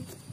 Welcome.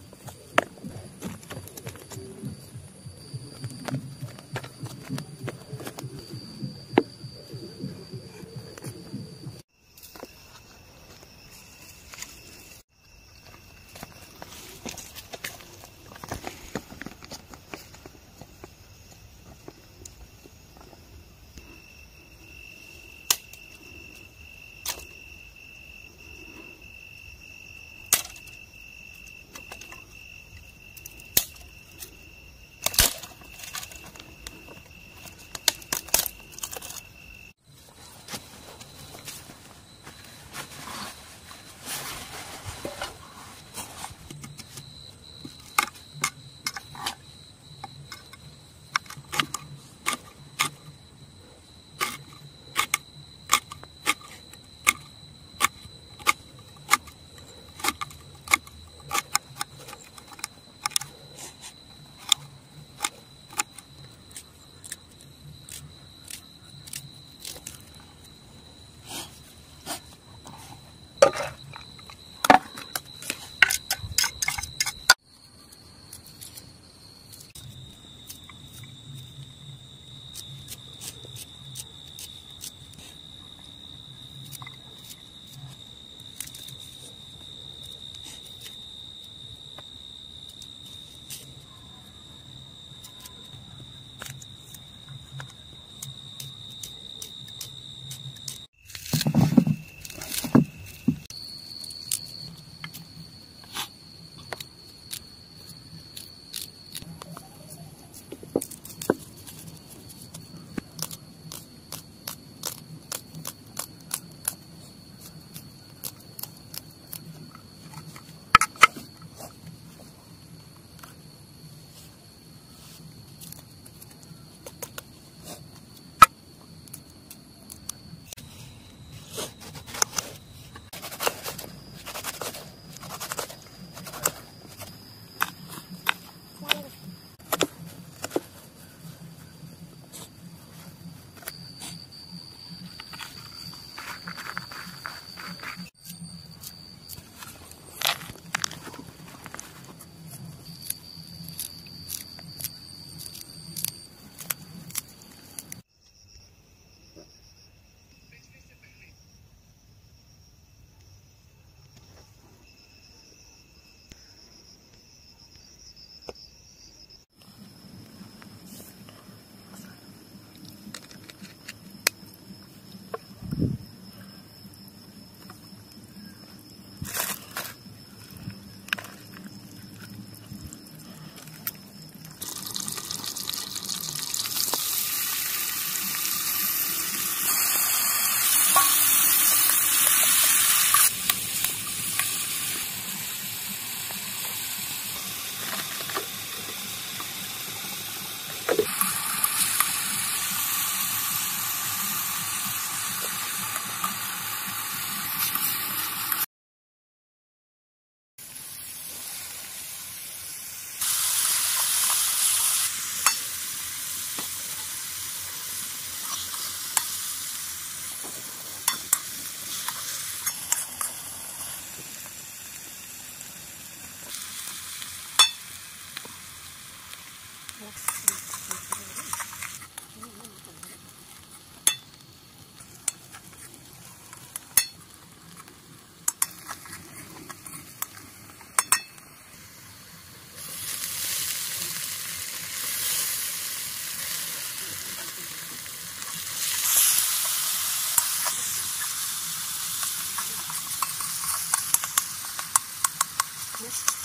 Yes.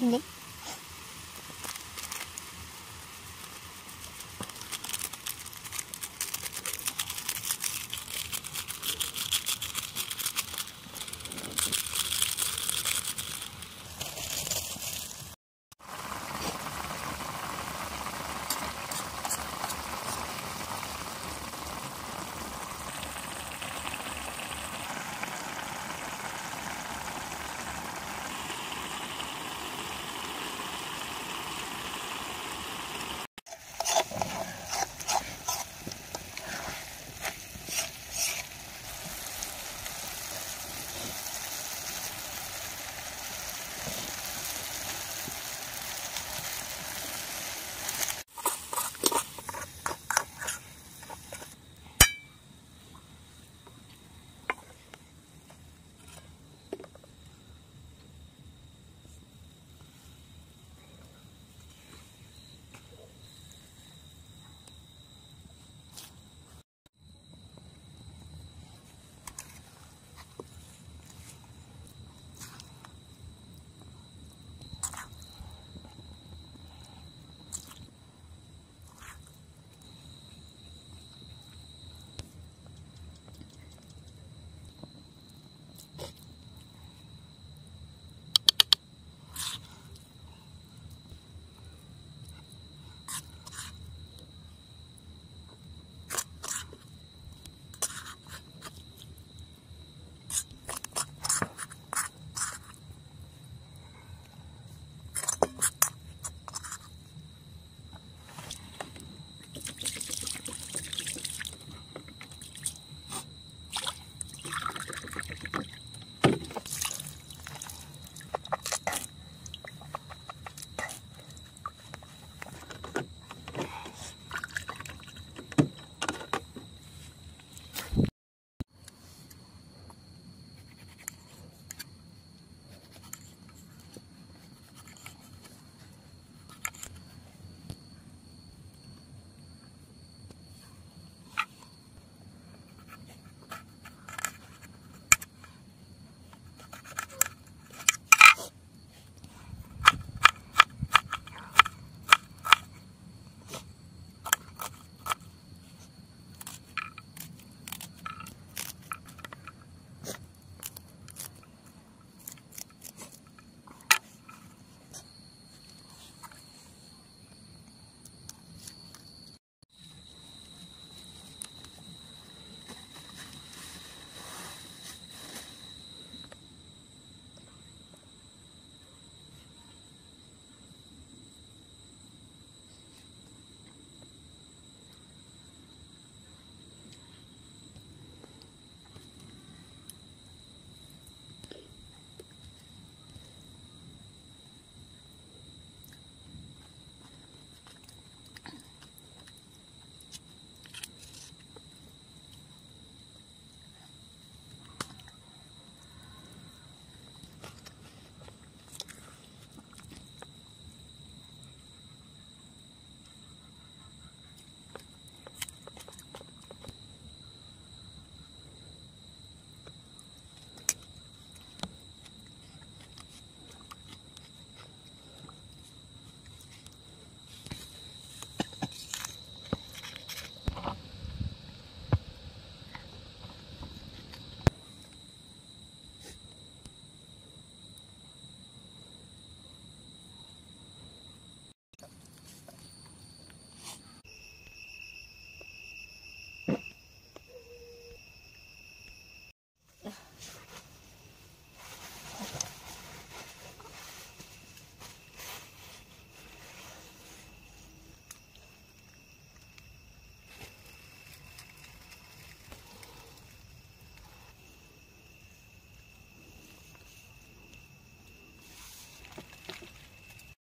没